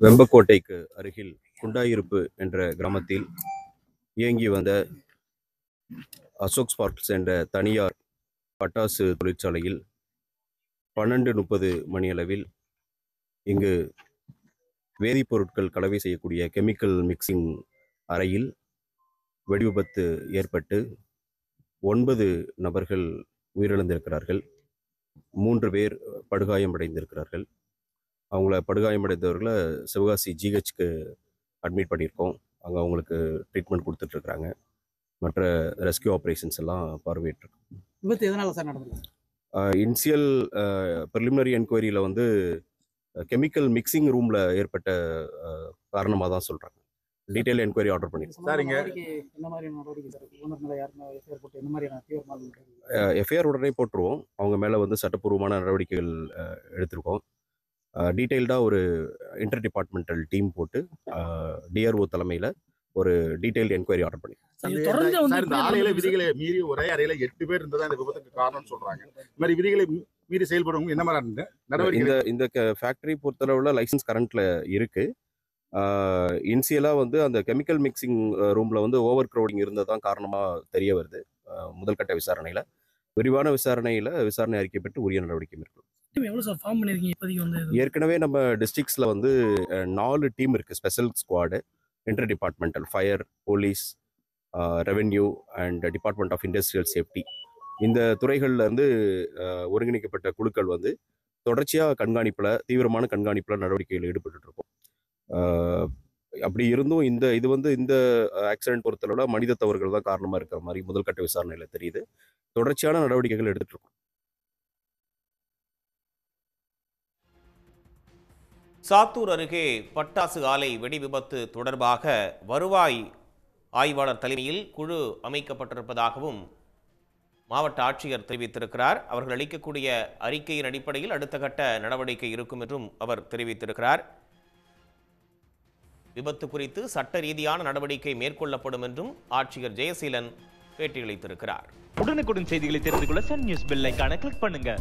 வெம்பக்கோட்டைக்கு அருகில் குண்டாயிருப்பு என்ற கிராமத்தில் இயங்கி வந்த அசோக் ஸ்பார்க்ஸ் என்ற தனியார் பட்டாசு தொழிற்சாலையில் பன்னெண்டு முப்பது மணியளவில் இங்கு வேதிப்பொருட்கள் கலவை செய்யக்கூடிய கெமிக்கல் மிக்சிங் அறையில் வெடிவிபத்து ஏற்பட்டு ஒன்பது நபர்கள் உயிரிழந்திருக்கிறார்கள். மூன்று பேர் படுகாயமடைந்திருக்கிறார்கள். அவங்கள படுகாயமடைந்தவர்களை சிவகாசி ஜிஹெச்க்கு அட்மிட் பண்ணியிருக்கோம். அங்கே அவங்களுக்கு ட்ரீட்மெண்ட் கொடுத்துட்ருக்குறாங்க. மற்ற ரெஸ்கியூ ஆப்ரேஷன்ஸ் எல்லாம் பார்வையிட்டிருக்கோம். விபத்து எதனால சார் நடந்தது? இனிஷியல் ப்ரிலிமினரி என்கொயரியில் வந்து கெமிக்கல் மிக்சிங் ரூமில் ஏற்பட்ட காரணமாக தான் சொல்கிறாங்க டீட்டெயில் என்கொயரி ஆர்டர் பண்ணியிருக்கோம். சார் எஃப்ஐஆர் உடனே போட்டுருவோம். அவங்க மேலே வந்து சட்டப்பூர்வமான நடவடிக்கைகள் எடுத்திருக்கோம். டீட்டெயில்டாக ஒரு இன்டர் டிபார்ட்மெண்டல் டீம் போட்டு டிஆர்ஓ தலைமையில் ஒரு டீட்டெயில் என்கொயரி ஆர்டர் பண்ணி தொடர்ந்து இந்த ஆலையில. விதிகளை மீறி ஒரே அறையில எட்டு பேர் இருந்ததா இந்த விபத்துக்கு காரணம்னு சொல்றாங்க. இந்த மாதிரி விதிகளை மீறி செயல்படுறவங்க என்ன மாதிரி இந்த நடவடிக்கை இந்த ஃபேக்டரி பொறுத்தளவில் லைசன்ஸ் கரண்ட்ல இருக்கு. இனிஷியலாக வந்து அந்த கெமிக்கல் மிக்சிங் ரூமில் வந்து ஓவர் க்ரௌடிங் இருந்ததான் காரணமாக தெரிய வருது. அஹ், முதல் கட்ட விசாரணையில். விரிவான விசாரணையில் விசாரணை அறிக்கை பெற்று உரிய நடவடிக்கை மேற்கொள்ளும். எவ்வளோ சார் ஃபார்ம் பண்ணியிருக்கீங்க இப்போதைக்கு வந்து? ஏற்கனவே நம்ம டிஸ்ட்ரிக்ஸில் வந்து நாலு டீம் இருக்குது special squad inter departmental fire police revenue and department of industrial safety இந்த துறைகளில் இருந்து ஒருங்கிணைக்கப்பட்ட குழுக்கள் வந்து தொடர்ச்சியாக கண்காணிப்பில் தீவிரமான கண்காணிப்பில் நடவடிக்கைகள் ஈடுபட்டு இருக்கோம் அப்படி இருந்தும் இந்த இது வந்து இந்த ஆக்சிடென்ட் பொறுத்தளவில் மனித தவறுகள் தான் காரணமாக இருக்கிற மாதிரி முதல்கட்ட விசாரணையில் தெரியுது. தொடர்ச்சியான நடவடிக்கைகள் எடுத்துகிட்டு இருக்கோம் சாத்தூர் அருகே பட்டாசு ஆலை வெடி விபத்து தொடர்பாக வருவாய் ஆய்வாளர் தலைமையில் குழு அமைக்கப்பட்டிருப்பதாகவும் மாவட்ட ஆட்சியர் தெரிவித்திருக்கிறார். அவர்கள் அளிக்கக்கூடிய அறிக்கையின் அடிப்படையில் அடுத்த கட்ட நடவடிக்கை இருக்கும் என்றும் அவர் தெரிவித்திருக்கிறார். விபத்து குறித்து சட்ட ரீதியான நடவடிக்கை மேற்கொள்ளப்படும் என்றும் ஆட்சியர் ஜெயசீலன் பேட்டியளித்திருக்கிறார். உடனுக்குடன் செய்திகளை தெரிந்து கொள்ள சன் நியூஸ் பில்லைக்கான கிளிக் பண்ணுங்க.